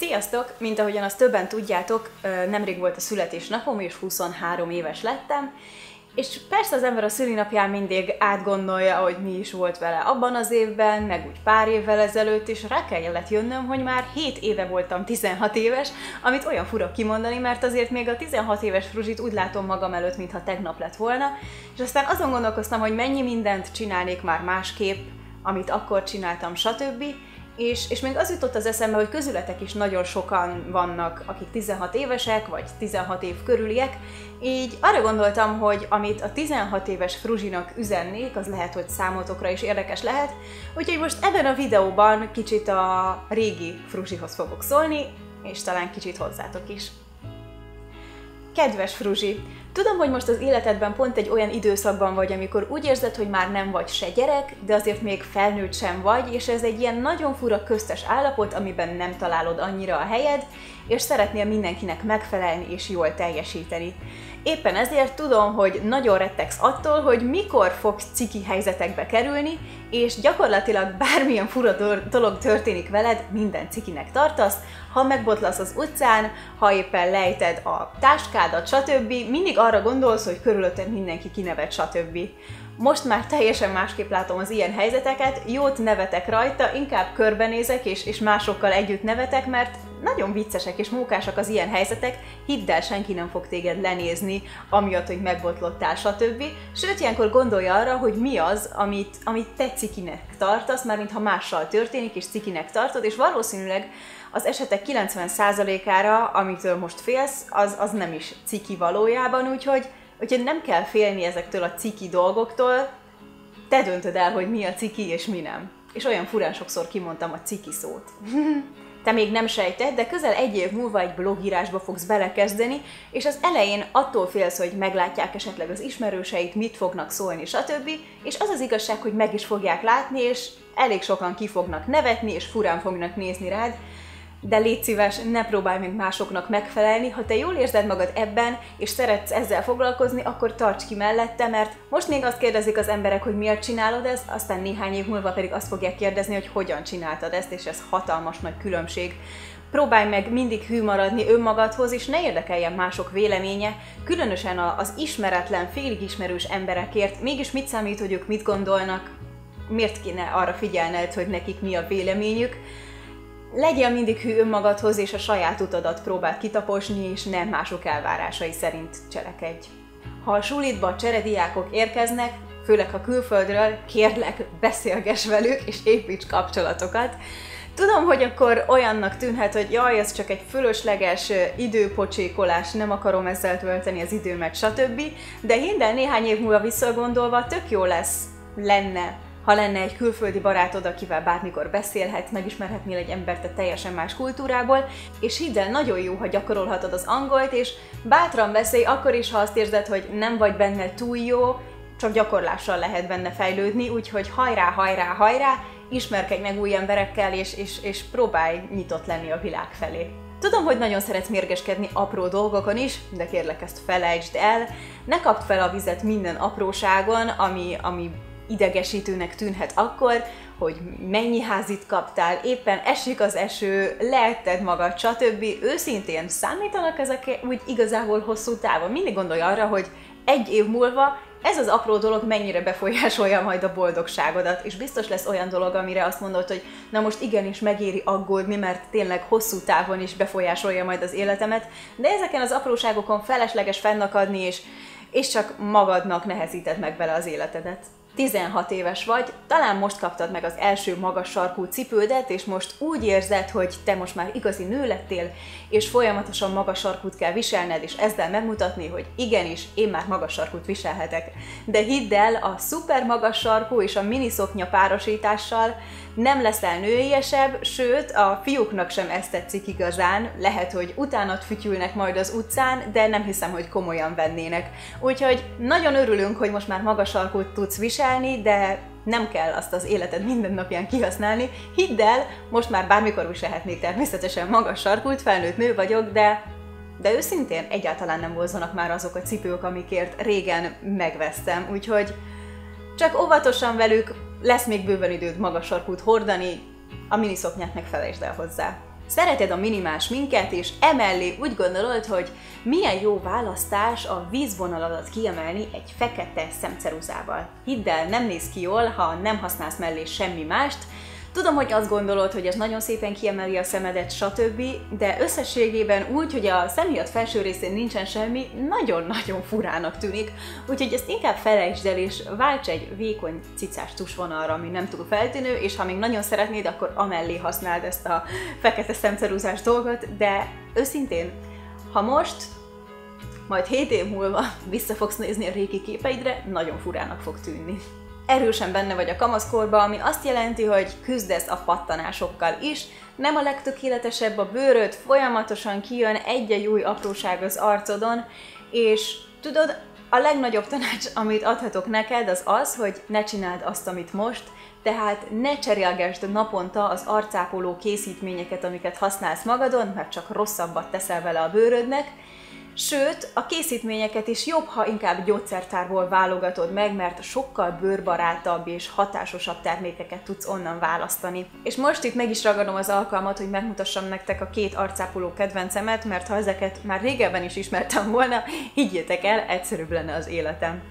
Sziasztok! Mint ahogyan azt többen tudjátok, nemrég volt a születésnapom, és 23 éves lettem, és persze az ember a szülinapján mindig átgondolja, hogy mi is volt vele abban az évben, meg úgy pár évvel ezelőtt, és rá kellett jönnöm, hogy már 7 éve voltam 16 éves, amit olyan fura kimondani, mert azért még a 16 éves fruzsit úgy látom magam előtt, mintha tegnap lett volna, és aztán azon gondolkoztam, hogy mennyi mindent csinálnék már másképp, amit akkor csináltam, stb. És, és még az jutott az eszembe, hogy közületek is nagyon sokan vannak, akik 16 évesek, vagy 16 év körüliek, így arra gondoltam, hogy amit a 16 éves Fruzsinak üzennék, az lehet, hogy számotokra is érdekes lehet, úgyhogy most ebben a videóban kicsit a régi Fruzsihoz fogok szólni, és talán kicsit hozzátok is. Kedves Fruzsi, tudom, hogy most az életedben pont egy olyan időszakban vagy, amikor úgy érzed, hogy már nem vagy se gyerek, de azért még felnőtt sem vagy, és ez egy ilyen nagyon fura köztes állapot, amiben nem találod annyira a helyed, és szeretnél mindenkinek megfelelni és jól teljesíteni. Éppen ezért tudom, hogy nagyon rettegsz attól, hogy mikor fogsz ciki helyzetekbe kerülni, és gyakorlatilag bármilyen fura dolog történik veled, minden cikinek tartasz, ha megbotlasz az utcán, ha éppen lejted a táskádat, stb. Mindig arra gondolsz, hogy körülötted mindenki kinevet, stb. Most már teljesen másképp látom az ilyen helyzeteket, jót nevetek rajta, inkább körbenézek és, és másokkal együtt nevetek, mert nagyon viccesek és mókásak az ilyen helyzetek, hidd el, senki nem fog téged lenézni, amiatt, hogy megbotlottál, stb. Sőt, ilyenkor gondolja arra, hogy mi az, amit, amit te cikinek tartasz, már mintha mással történik, és cikinek tartod, és valószínűleg az esetek 90%-ára, amitől most félsz, az, az nem is ciki valójában, úgyhogy, úgyhogy nem kell félni ezektől a ciki dolgoktól, te döntöd el, hogy mi a ciki és mi nem. És olyan furán sokszor kimondtam a ciki szót. Te még nem sejted, de közel egy év múlva egy blogírásba fogsz belekezdeni, és az elején attól félsz, hogy meglátják esetleg az ismerőseit, mit fognak szólni, stb. És az az igazság, hogy meg is fogják látni, és elég sokan ki fognak nevetni, és furán fognak nézni rád, de légy szíves, ne próbálj meg másoknak megfelelni, ha te jól érzed magad ebben, és szeretsz ezzel foglalkozni, akkor tarts ki mellette, mert most még azt kérdezik az emberek, hogy miért csinálod ezt, aztán néhány év múlva pedig azt fogják kérdezni, hogy hogyan csináltad ezt, és ez hatalmas nagy különbség. Próbálj meg mindig hű maradni önmagadhoz, és ne érdekeljen mások véleménye, különösen az ismeretlen, félig ismerős emberekért, mégis mit számít, hogy ők mit gondolnak, miért kéne arra figyelned, hogy nekik mi a véleményük, Legyél mindig hű önmagadhoz, és a saját utadat próbáld kitaposni, és nem mások elvárásai szerint cselekedj. Ha a sulitba cserediákok érkeznek, főleg ha külföldről, kérlek, beszélges velük, és építs kapcsolatokat. Tudom, hogy akkor olyannak tűnhet, hogy jaj, ez csak egy fölösleges időpocsékolás, nem akarom ezzel tölteni az időmet, stb. De hidd néhány év múlva visszagondolva tök jó lesz, lenne ha lenne egy külföldi barátod, akivel bármikor beszélhetsz, megismerhetnél egy embert a teljesen más kultúrából, és hidd el, nagyon jó, ha gyakorolhatod az angolt, és bátran beszélj akkor is, ha azt érzed, hogy nem vagy benne túl jó, csak gyakorlással lehet benne fejlődni, úgyhogy hajrá, hajrá, hajrá, ismerkedj meg új emberekkel, és, és, és próbálj nyitott lenni a világ felé. Tudom, hogy nagyon szeretsz mérgeskedni apró dolgokon is, de kérlek ezt felejtsd el. Ne kapd fel a vizet minden apróságon, ami, ami idegesítőnek tűnhet akkor, hogy mennyi házit kaptál, éppen esik az eső, leetted magad, stb. Őszintén számítanak ezek úgy igazából hosszú távon. Mindig gondolj arra, hogy egy év múlva ez az apró dolog mennyire befolyásolja majd a boldogságodat, és biztos lesz olyan dolog, amire azt mondod, hogy na most igenis megéri aggódni, mert tényleg hosszú távon is befolyásolja majd az életemet, de ezeken az apróságokon felesleges fennakadni, és, és csak magadnak nehezíted meg vele az életedet. 16 éves vagy, talán most kaptad meg az első magas sarkú cipődet, és most úgy érzed, hogy te most már igazi nő lettél, és folyamatosan magas sarkút kell viselned, és ezzel megmutatni, hogy igenis, én már magas sarkút viselhetek. De hidd el, a szuper magas sarkú és a miniszoknya párosítással nem leszel nőiesebb, sőt, a fiúknak sem ezt tetszik igazán, lehet, hogy utánat fütyülnek majd az utcán, de nem hiszem, hogy komolyan vennének. Úgyhogy nagyon örülünk, hogy most már magas sarkút tudsz viselni, de nem kell azt az életed minden napján kihasználni. Hidd el, most már bármikor viselhetnék természetesen magas sarkult, felnőtt nő vagyok, de de őszintén egyáltalán nem volzanak már azok a cipők, amikért régen megvesztem, úgyhogy csak óvatosan velük, lesz még bőven időd magas sarkút hordani, a miniszoknyát meg felejtsd el hozzá. Szereted a minimás minket, és emellé úgy gondolod, hogy milyen jó választás a vízvonaladat kiemelni egy fekete szemceruzával. Hidd el, nem néz ki jól, ha nem használsz mellé semmi mást, Tudom, hogy azt gondolod, hogy ez nagyon szépen kiemeli a szemedet, stb., de összességében úgy, hogy a szemhéjad felső részén nincsen semmi, nagyon-nagyon furának tűnik, úgyhogy ezt inkább felejtsd el, és válts egy vékony cicás tusvonalra, ami nem túl feltűnő, és ha még nagyon szeretnéd, akkor amellé használd ezt a fekete szemceruzás dolgot, de őszintén, ha most majd 7 év múlva vissza fogsz nézni a régi képeidre, nagyon furának fog tűnni erősen benne vagy a kamaszkorba, ami azt jelenti, hogy küzdesz a pattanásokkal is, nem a legtökéletesebb a bőröd, folyamatosan kijön egy-egy új apróság az arcodon, és tudod, a legnagyobb tanács, amit adhatok neked, az az, hogy ne csináld azt, amit most, tehát ne cserélgesd naponta az arcápoló készítményeket, amiket használsz magadon, mert csak rosszabbat teszel vele a bőrödnek, Sőt, a készítményeket is jobb, ha inkább gyógyszertárból válogatod meg, mert sokkal bőrbarátabb és hatásosabb termékeket tudsz onnan választani. És most itt meg is ragadom az alkalmat, hogy megmutassam nektek a két arcápoló kedvencemet, mert ha ezeket már régebben is ismertem volna, higgyétek el, egyszerűbb lenne az életem.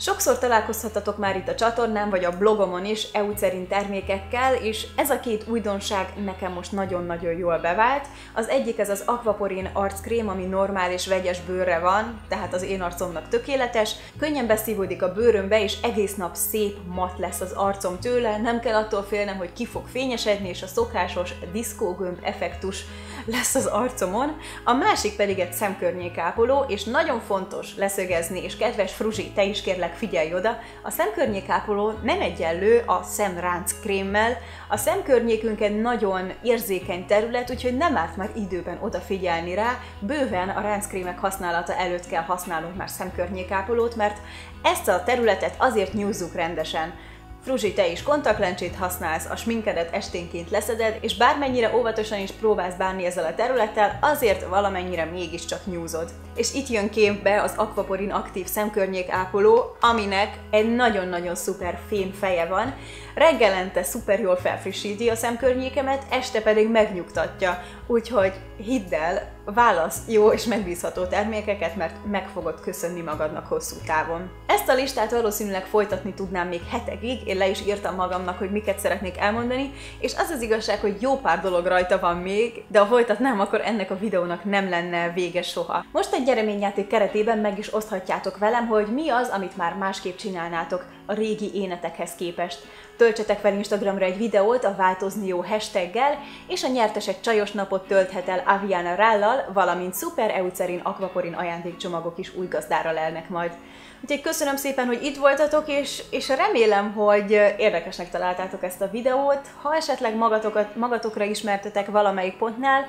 Sokszor találkozhatatok már itt a csatornán, vagy a blogomon is EUCERIN termékekkel, és ez a két újdonság nekem most nagyon-nagyon jól bevált. Az egyik ez az Aquaporin arckrém, ami normál és vegyes bőrre van, tehát az én arcomnak tökéletes, könnyen beszívódik a bőrömbe, és egész nap szép mat lesz az arcom tőle, nem kell attól félnem, hogy ki fog fényesedni, és a szokásos diszkógömb effektus lesz az arcomon. A másik pedig egy szemkörnyékápoló, és nagyon fontos leszögezni, és kedves Fruzsi, te is kérlek figyelj oda, a szemkörnyékápoló nem egyenlő a szemránc krémmel, a szemkörnyékünk egy nagyon érzékeny terület, úgyhogy nem árt már időben odafigyelni rá, bőven a ránckrémek használata előtt kell használnunk már szemkörnyékápolót, mert ezt a területet azért nyúzzuk rendesen, Fruzsi, te is kontaktlencsét használsz, a sminkedet esténként leszeded, és bármennyire óvatosan is próbálsz bánni ezzel a területtel, azért valamennyire mégiscsak nyúzod. És itt jön képbe az Aquaporin aktív szemkörnyék ápoló, aminek egy nagyon-nagyon szuper fém feje van, reggelente szuper jól felfrissíti a szemkörnyékemet, este pedig megnyugtatja, úgyhogy hidd el, válasz jó és megbízható termékeket, mert meg fogod köszönni magadnak hosszú távon. Ezt a listát valószínűleg folytatni tudnám még hetekig, én le is írtam magamnak, hogy miket szeretnék elmondani, és az az igazság, hogy jó pár dolog rajta van még, de ha folytatnám, akkor ennek a videónak nem lenne vége soha. Most egy gyereményjáték keretében meg is oszthatjátok velem, hogy mi az, amit már másképp csinálnátok a régi énetekhez képest. Töltsetek fel Instagramra egy videót a változni jó hashtaggel, és a nyertes egy csajos napot tölthet el Aviana Rállal, valamint Super Eucerin Aquaporin ajándékcsomagok is új gazdára lelnek majd. Úgyhogy köszönöm szépen, hogy itt voltatok, és, és remélem, hogy érdekesnek találtátok ezt a videót. Ha esetleg magatokat, magatokra ismertetek valamelyik pontnál,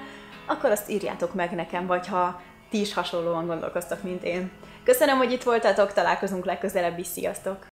akkor azt írjátok meg nekem, vagy ha ti is hasonlóan gondolkoztak, mint én. Köszönöm, hogy itt voltatok, találkozunk legközelebb is, sziasztok!